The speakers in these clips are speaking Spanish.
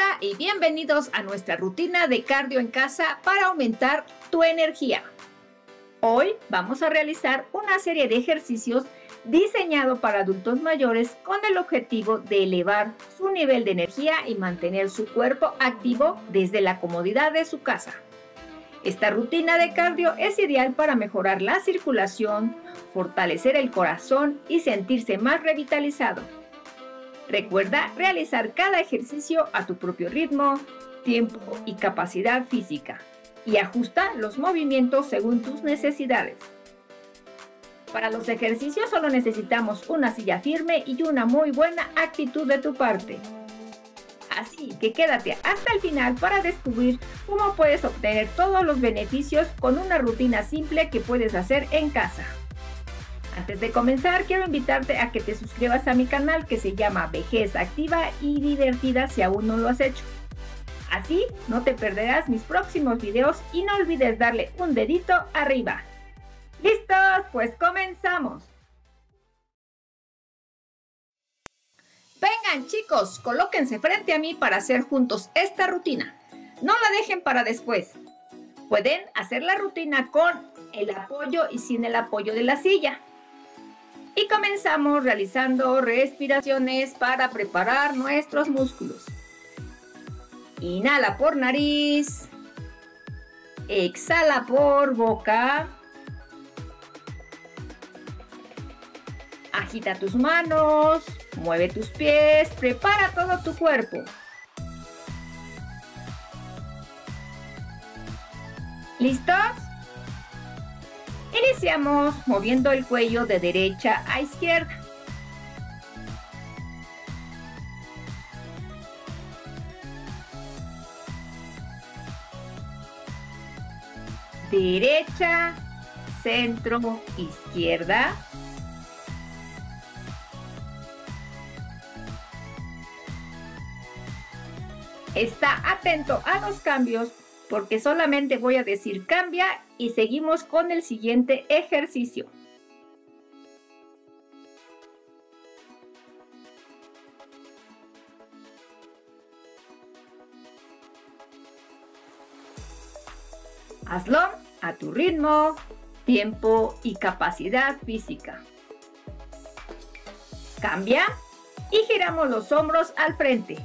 Hola y bienvenidos a nuestra rutina de cardio en casa para aumentar tu energía. Hoy vamos a realizar una serie de ejercicios diseñado para adultos mayores con el objetivo de elevar su nivel de energía y mantener su cuerpo activo desde la comodidad de su casa. Esta rutina de cardio es ideal para mejorar la circulación, fortalecer el corazón y sentirse más revitalizado. Recuerda realizar cada ejercicio a tu propio ritmo, tiempo y capacidad física y ajusta los movimientos según tus necesidades. Para los ejercicios solo necesitamos una silla firme y una muy buena actitud de tu parte. Así que quédate hasta el final para descubrir cómo puedes obtener todos los beneficios con una rutina simple que puedes hacer en casa. Antes de comenzar, quiero invitarte a que te suscribas a mi canal que se llama Vejez Activa y Divertida si aún no lo has hecho. Así no te perderás mis próximos videos y no olvides darle un dedito arriba. ¿Listos? Pues comenzamos. Vengan chicos, colóquense frente a mí para hacer juntos esta rutina. No la dejen para después. Pueden hacer la rutina con el apoyo y sin el apoyo de la silla. Y comenzamos realizando respiraciones para preparar nuestros músculos. Inhala por nariz. Exhala por boca. Agita tus manos, mueve tus pies, prepara todo tu cuerpo. ¿Listos? Iniciamos moviendo el cuello de derecha a izquierda. Derecha, centro, izquierda. Está atento a los cambios porque solamente voy a decir cambia y seguimos con el siguiente ejercicio. Hazlo a tu ritmo, tiempo y capacidad física. Cambia y giramos los hombros al frente.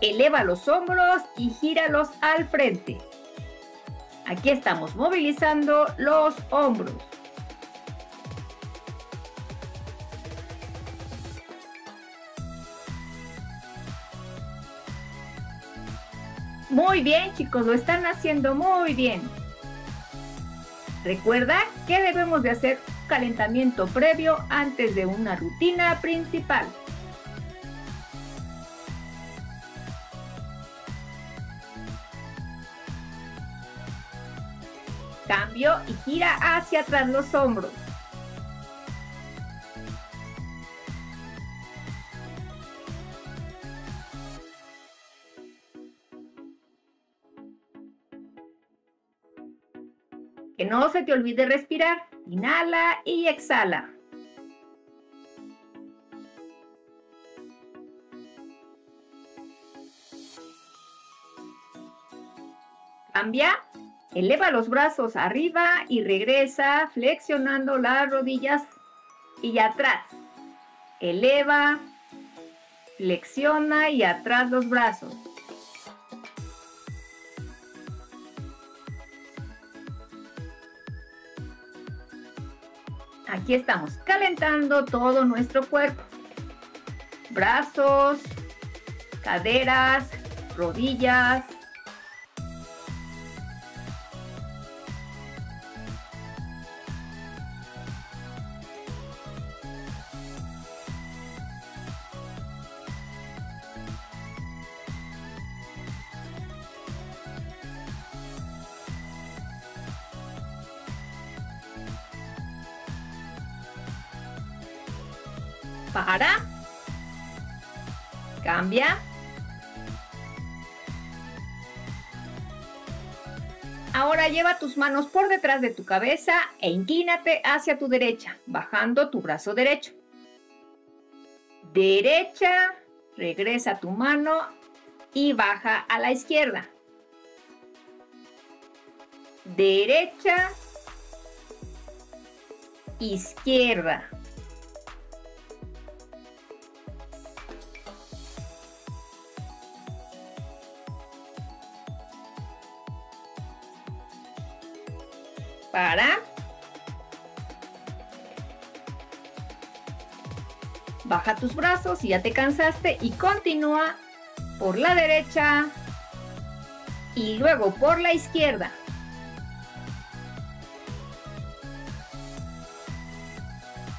Eleva los hombros y gíralos al frente. Aquí estamos movilizando los hombros. Muy bien chicos, lo están haciendo muy bien. Recuerda que debemos de hacer un calentamiento previo antes de una rutina principal. Y gira hacia atrás los hombros. Que no se te olvide respirar. Inhala y exhala. Cambia Eleva los brazos arriba y regresa flexionando las rodillas y atrás. Eleva, flexiona y atrás los brazos. Aquí estamos calentando todo nuestro cuerpo. Brazos, caderas, rodillas, manos por detrás de tu cabeza e inclínate hacia tu derecha, bajando tu brazo derecho. Derecha, regresa tu mano y baja a la izquierda. Derecha, izquierda. Baja tus brazos si ya te cansaste y continúa por la derecha y luego por la izquierda.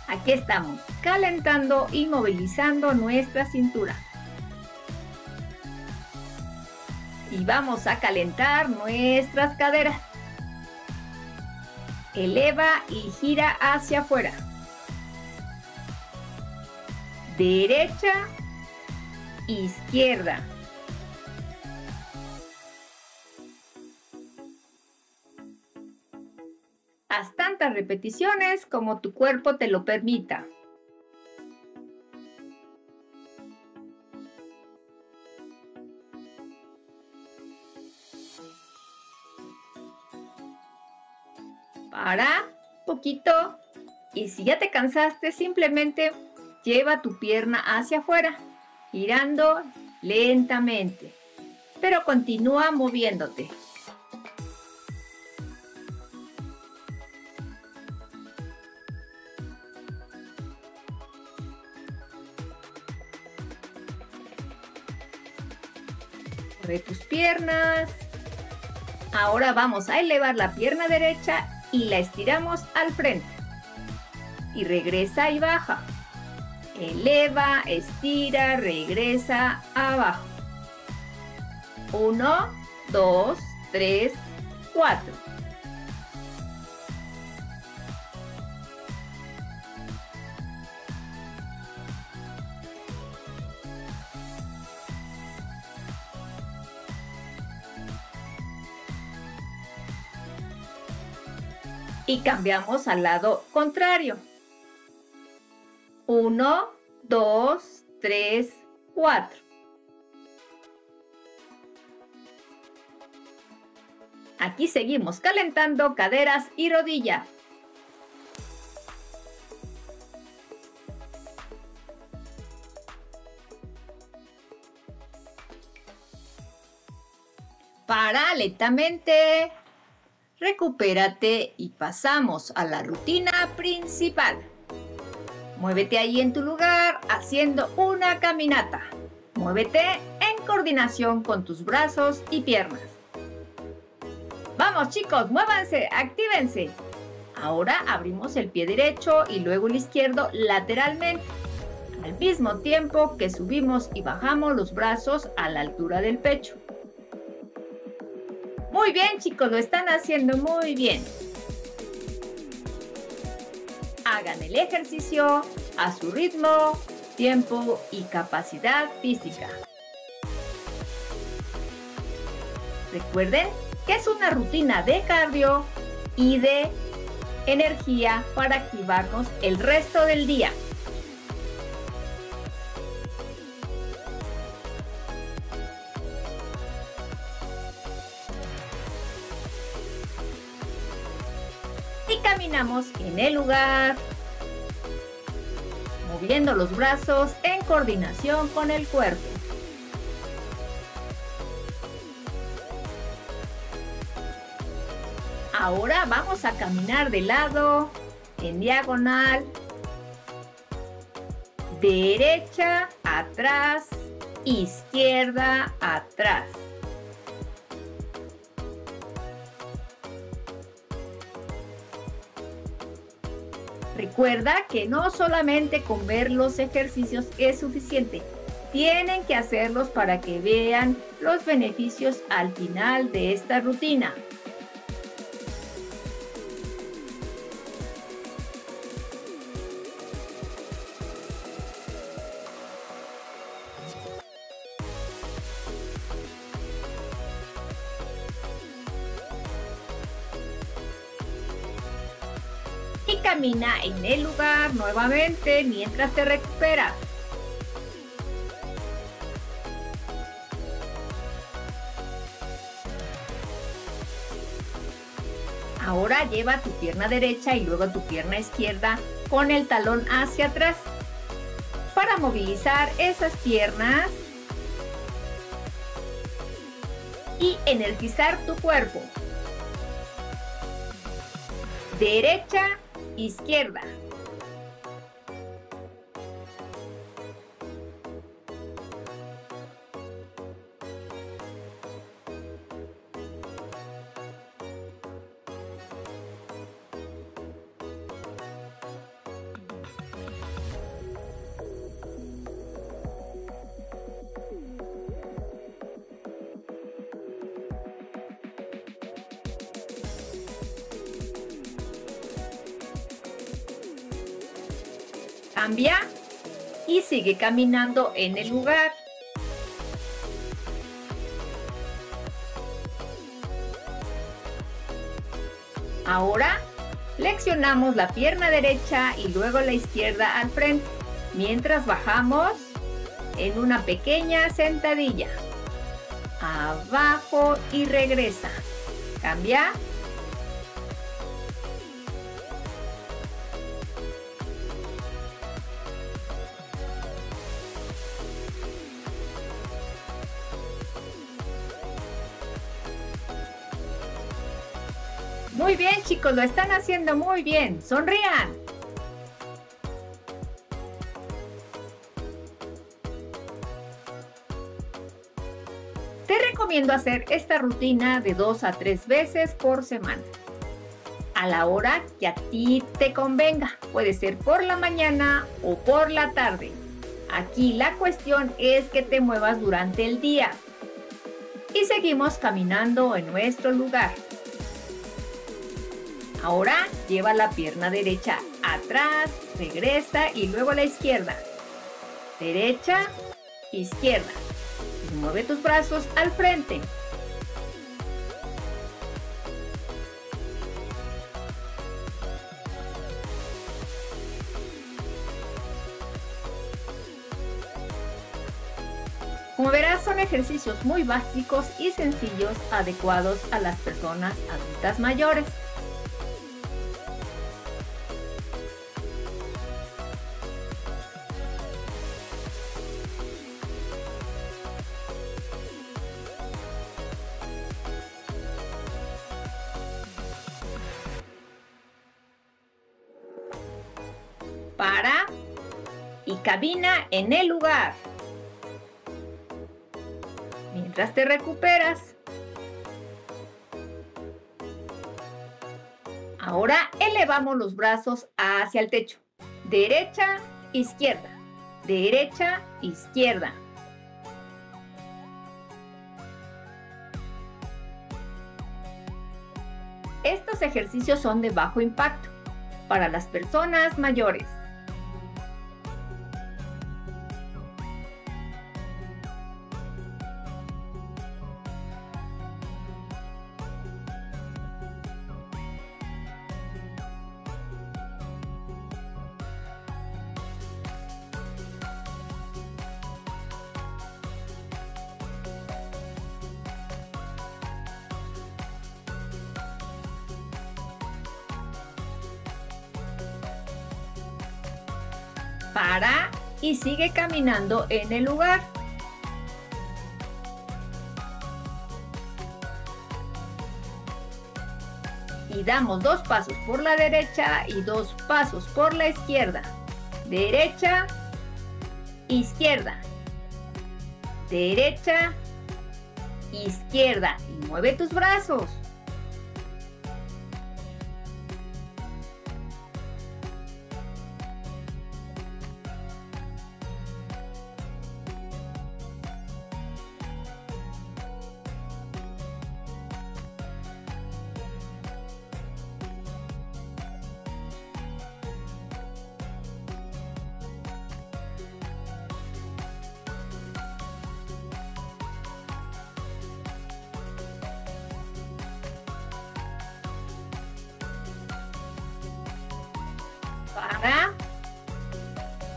Aquí estamos, calentando y movilizando nuestra cintura. Y vamos a calentar nuestras caderas. Eleva y gira hacia afuera. Derecha, izquierda. Haz tantas repeticiones como tu cuerpo te lo permita. Para poquito y si ya te cansaste simplemente lleva tu pierna hacia afuera, girando lentamente, pero continúa moviéndote. de tus piernas. Ahora vamos a elevar la pierna derecha y la estiramos al frente. Y regresa y baja. Eleva, estira, regresa, abajo. 1, 2, 3, 4. Y cambiamos al lado contrario. 1, 2, 3, 4. Aquí seguimos calentando caderas y rodillas. Para lentamente recupérate y pasamos a la rutina principal. Muévete ahí en tu lugar haciendo una caminata. Muévete en coordinación con tus brazos y piernas. Vamos chicos, muévanse, actívense. Ahora abrimos el pie derecho y luego el izquierdo lateralmente, al mismo tiempo que subimos y bajamos los brazos a la altura del pecho. Muy bien, chicos, lo están haciendo muy bien. Hagan el ejercicio a su ritmo, tiempo y capacidad física. Recuerden que es una rutina de cardio y de energía para activarnos el resto del día. En el lugar, moviendo los brazos en coordinación con el cuerpo. Ahora vamos a caminar de lado, en diagonal, derecha, atrás, izquierda, atrás. Recuerda que no solamente con ver los ejercicios es suficiente, tienen que hacerlos para que vean los beneficios al final de esta rutina. examina en el lugar nuevamente mientras te recuperas. Ahora lleva tu pierna derecha y luego tu pierna izquierda con el talón hacia atrás. Para movilizar esas piernas y energizar tu cuerpo. Derecha, izquierda. Sigue caminando en el lugar. Ahora flexionamos la pierna derecha y luego la izquierda al frente, mientras bajamos en una pequeña sentadilla. Abajo y regresa. Cambia Muy bien, chicos, lo están haciendo muy bien. Sonrían. Te recomiendo hacer esta rutina de dos a tres veces por semana. A la hora que a ti te convenga. Puede ser por la mañana o por la tarde. Aquí la cuestión es que te muevas durante el día. Y seguimos caminando en nuestro lugar. Ahora lleva la pierna derecha atrás, regresa y luego a la izquierda. Derecha, izquierda. Y mueve tus brazos al frente. Como verás, son ejercicios muy básicos y sencillos adecuados a las personas adultas mayores. En el lugar. Mientras te recuperas. Ahora elevamos los brazos hacia el techo. Derecha, izquierda. Derecha, izquierda. Estos ejercicios son de bajo impacto para las personas mayores. Para y sigue caminando en el lugar. Y damos dos pasos por la derecha y dos pasos por la izquierda. Derecha, izquierda. Derecha, izquierda. Y mueve tus brazos.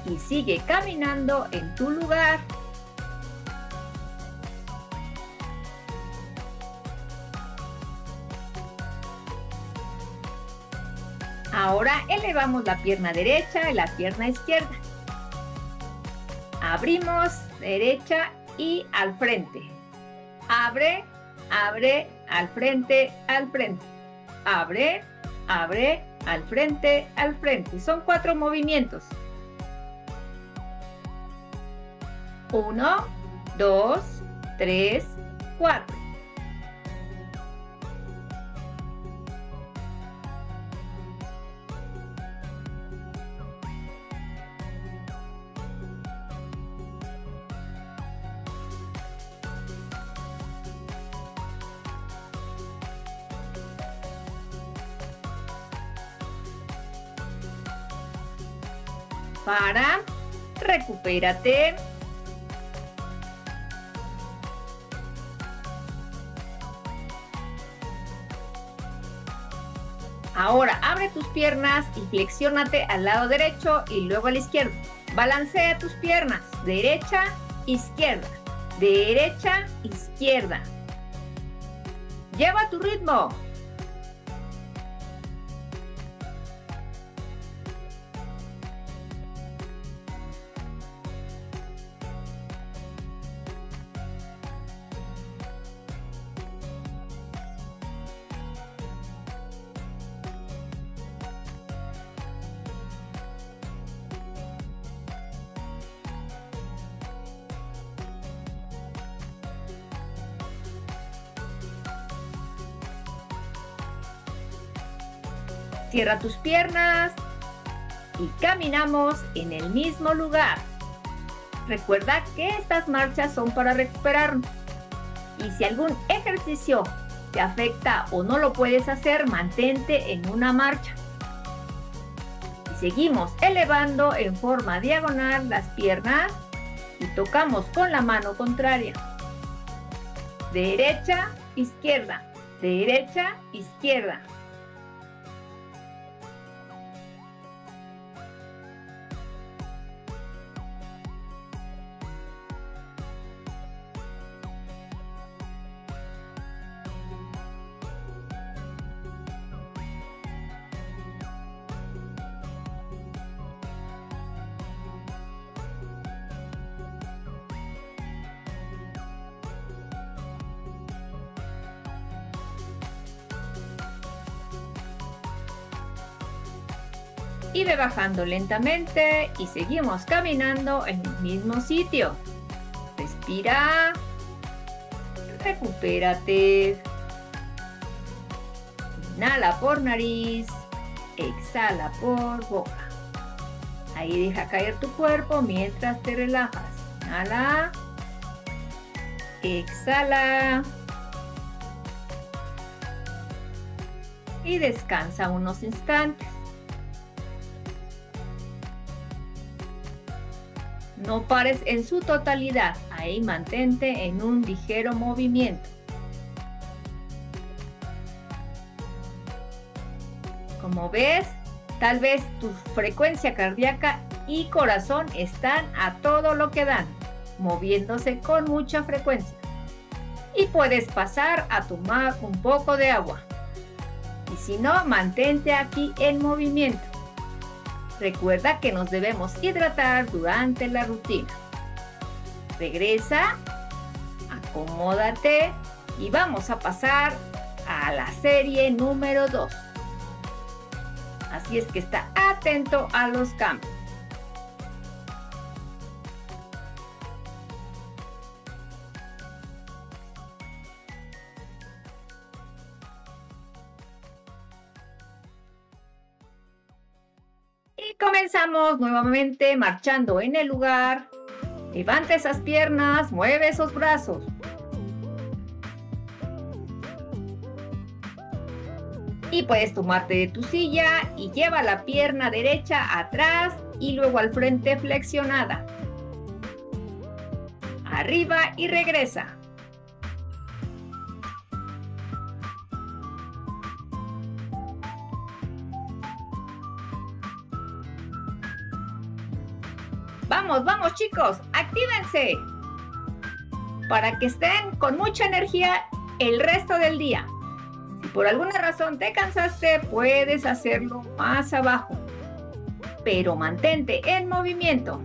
Y sigue caminando en tu lugar. Ahora elevamos la pierna derecha y la pierna izquierda. Abrimos derecha y al frente. Abre, abre, al frente, al frente. Abre, abre, al frente, al frente. Son cuatro movimientos. Uno, dos, tres, cuatro. para, recupérate. Piernas y flexiónate al lado derecho y luego al izquierdo. Balancea tus piernas, derecha, izquierda, derecha, izquierda. Lleva tu ritmo. Cierra tus piernas y caminamos en el mismo lugar. Recuerda que estas marchas son para recuperar. Y si algún ejercicio te afecta o no lo puedes hacer, mantente en una marcha. Y seguimos elevando en forma diagonal las piernas y tocamos con la mano contraria. Derecha, izquierda, derecha, izquierda. Y ve bajando lentamente y seguimos caminando en el mismo sitio. Respira, recupérate. Inhala por nariz, exhala por boca. Ahí deja caer tu cuerpo mientras te relajas. Inhala, exhala. Y descansa unos instantes. No pares en su totalidad, ahí mantente en un ligero movimiento. Como ves, tal vez tu frecuencia cardíaca y corazón están a todo lo que dan, moviéndose con mucha frecuencia. Y puedes pasar a tomar un poco de agua. Y si no, mantente aquí en movimiento. Recuerda que nos debemos hidratar durante la rutina. Regresa, acomódate y vamos a pasar a la serie número 2. Así es que está atento a los cambios. Comenzamos nuevamente marchando en el lugar. Levanta esas piernas, mueve esos brazos. Y puedes tomarte de tu silla y lleva la pierna derecha atrás y luego al frente flexionada. Arriba y regresa. Vamos, vamos chicos, actívense para que estén con mucha energía el resto del día. Si por alguna razón te cansaste, puedes hacerlo más abajo, pero mantente en movimiento.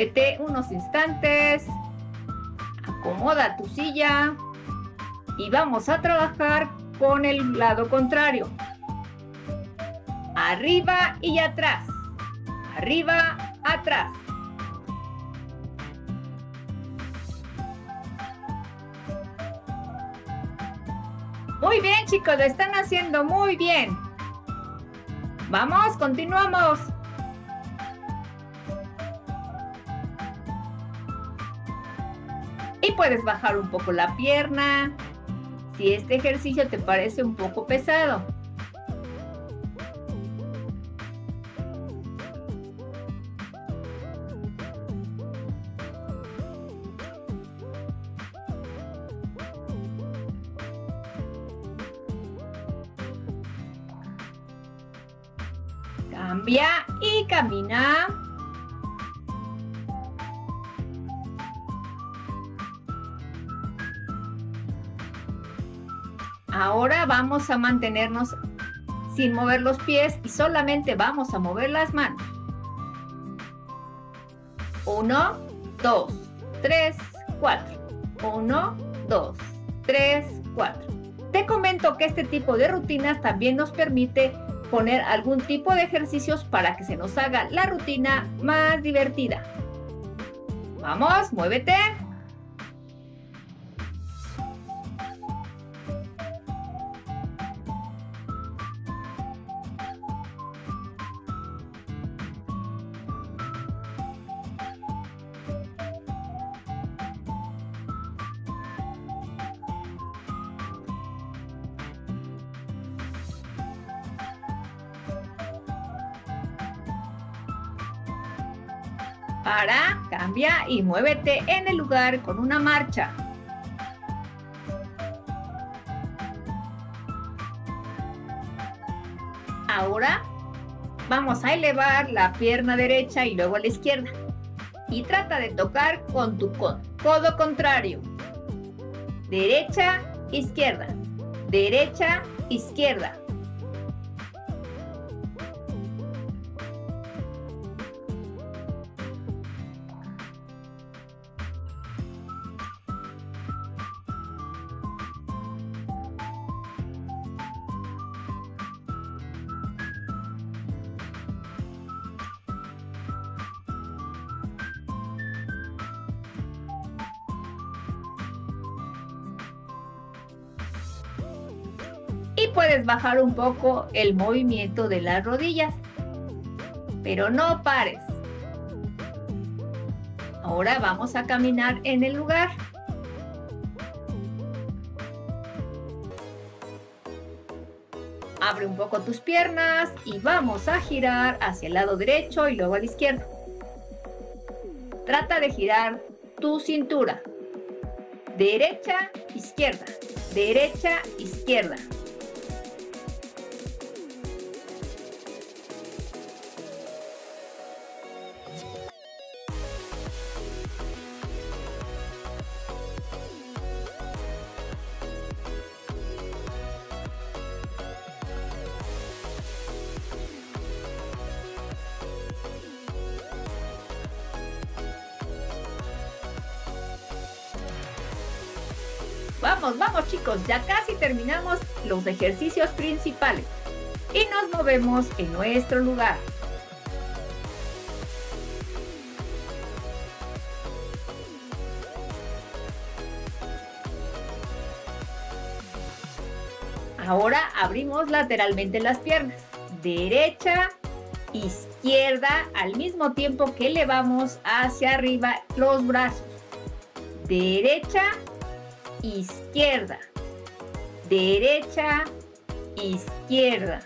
Muévete unos instantes. Acomoda tu silla. Y vamos a trabajar con el lado contrario. Arriba y atrás. Arriba, atrás. Muy bien, chicos, lo están haciendo muy bien. Vamos, continuamos. Puedes bajar un poco la pierna, si este ejercicio te parece un poco pesado. A mantenernos sin mover los pies y solamente vamos a mover las manos. Uno, dos, tres, cuatro. Uno, dos, tres, cuatro. Te comento que este tipo de rutinas también nos permite poner algún tipo de ejercicios para que se nos haga la rutina más divertida. Vamos, muévete. Y muévete en el lugar con una marcha. Ahora vamos a elevar la pierna derecha y luego la izquierda. Y trata de tocar con tu codo contrario. Derecha, izquierda. Derecha, izquierda. Bajar un poco el movimiento de las rodillas. Pero no pares. Ahora vamos a caminar en el lugar. Abre un poco tus piernas y vamos a girar hacia el lado derecho y luego a la izquierda. Trata de girar tu cintura. Derecha, izquierda. Derecha, izquierda. Chicos, ya casi terminamos los ejercicios principales y nos movemos en nuestro lugar. Ahora abrimos lateralmente las piernas, derecha, izquierda, al mismo tiempo que elevamos hacia arriba los brazos. Derecha, izquierda, derecha, izquierda.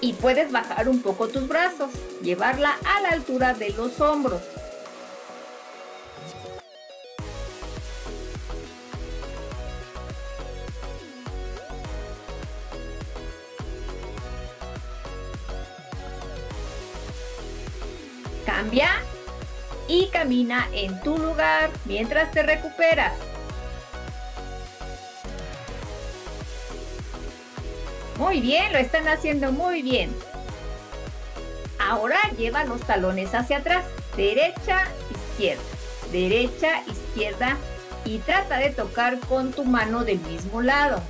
Y puedes bajar un poco tus brazos, llevarla a la altura de los hombros. En tu lugar mientras te recuperas. Muy bien, lo están haciendo muy bien. Ahora lleva los talones hacia atrás, derecha, izquierda, derecha, izquierda y trata de tocar con tu mano del mismo lado.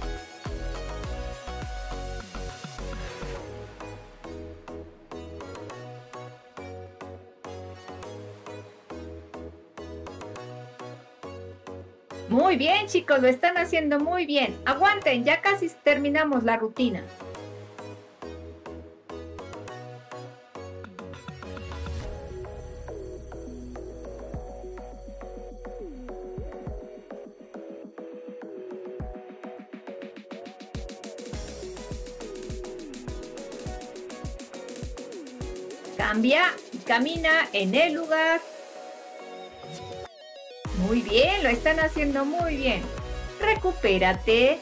Muy bien, chicos, lo están haciendo muy bien. Aguanten, ya casi terminamos la rutina. Cambia camina en el lugar muy bien, lo están haciendo muy bien. Recupérate.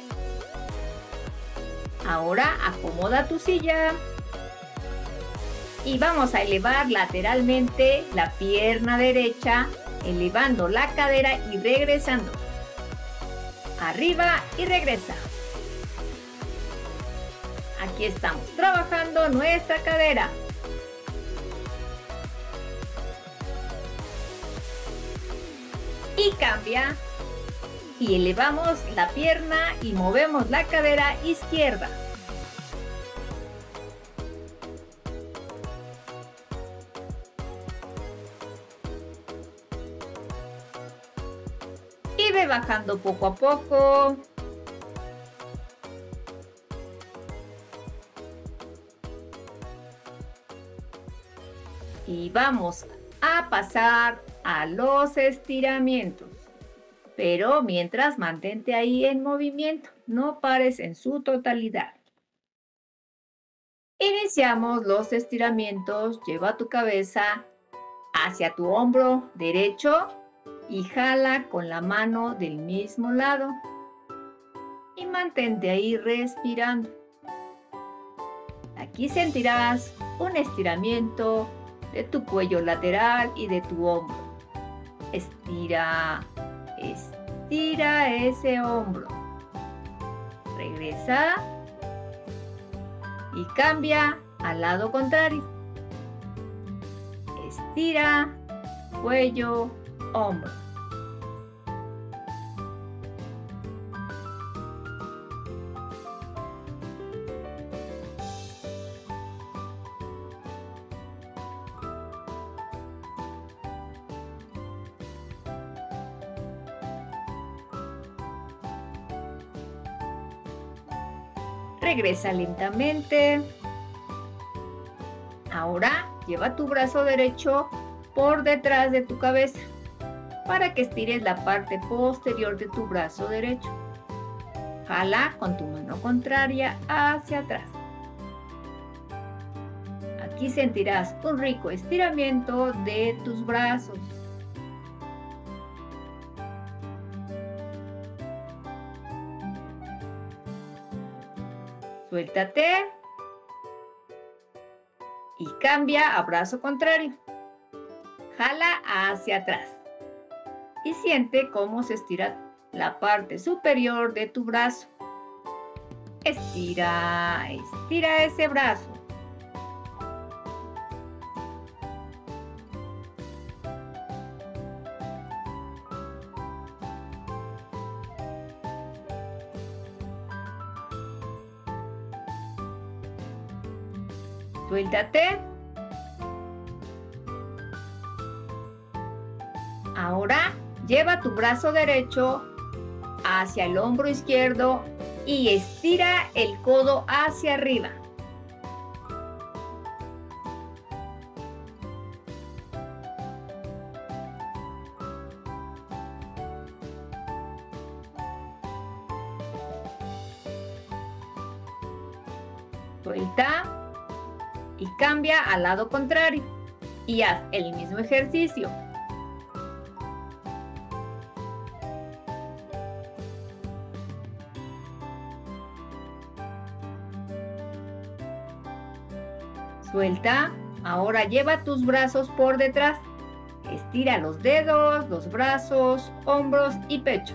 Ahora acomoda tu silla. Y vamos a elevar lateralmente la pierna derecha, elevando la cadera y regresando. Arriba y regresa. Aquí estamos trabajando nuestra cadera. Y cambia. Y elevamos la pierna y movemos la cadera izquierda. Y ve bajando poco a poco. Y vamos a pasar a los estiramientos. Pero mientras mantente ahí en movimiento, no pares en su totalidad. Iniciamos los estiramientos, lleva tu cabeza hacia tu hombro derecho y jala con la mano del mismo lado. Y mantente ahí respirando. Aquí sentirás un estiramiento de tu cuello lateral y de tu hombro. Estira, estira ese hombro. Regresa y cambia al lado contrario. Estira, cuello, hombro. Regresa lentamente. Ahora lleva tu brazo derecho por detrás de tu cabeza para que estires la parte posterior de tu brazo derecho. Jala con tu mano contraria hacia atrás. Aquí sentirás un rico estiramiento de tus brazos. Suéltate. Y cambia a brazo contrario. Jala hacia atrás. Y siente cómo se estira la parte superior de tu brazo. Estira, estira ese brazo. Ahora lleva tu brazo derecho hacia el hombro izquierdo y estira el codo hacia arriba. Suelta y cambia al lado contrario y haz el mismo ejercicio. Suelta. Ahora lleva tus brazos por detrás. Estira los dedos, los brazos, hombros y pecho.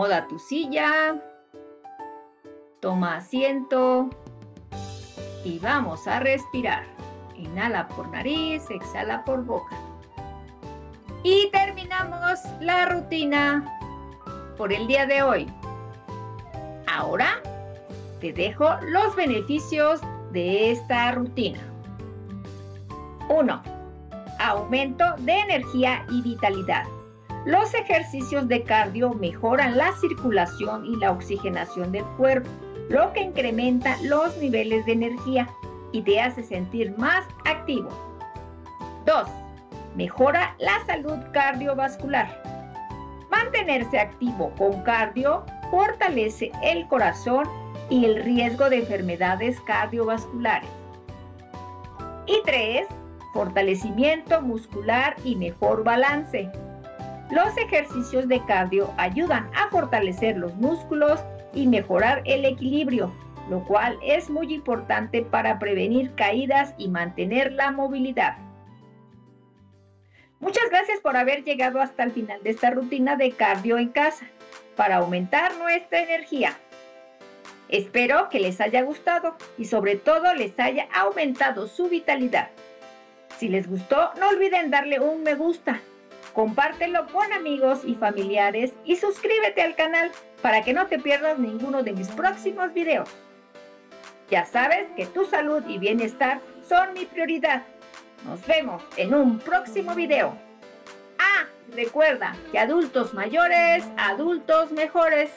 Acomoda tu silla. Toma asiento. Y vamos a respirar. Inhala por nariz, exhala por boca. Y terminamos la rutina por el día de hoy. Ahora te dejo los beneficios de esta rutina. 1. Aumento de energía y vitalidad. Los ejercicios de cardio mejoran la circulación y la oxigenación del cuerpo, lo que incrementa los niveles de energía y te hace sentir más activo. 2. Mejora la salud cardiovascular. Mantenerse activo con cardio fortalece el corazón y el riesgo de enfermedades cardiovasculares. Y 3. Fortalecimiento muscular y mejor balance. Los ejercicios de cardio ayudan a fortalecer los músculos y mejorar el equilibrio, lo cual es muy importante para prevenir caídas y mantener la movilidad. Muchas gracias por haber llegado hasta el final de esta rutina de cardio en casa para aumentar nuestra energía. Espero que les haya gustado y sobre todo les haya aumentado su vitalidad. Si les gustó, no olviden darle un me gusta compártelo con amigos y familiares y suscríbete al canal para que no te pierdas ninguno de mis próximos videos. Ya sabes que tu salud y bienestar son mi prioridad. Nos vemos en un próximo video. Ah, recuerda que adultos mayores, adultos mejores.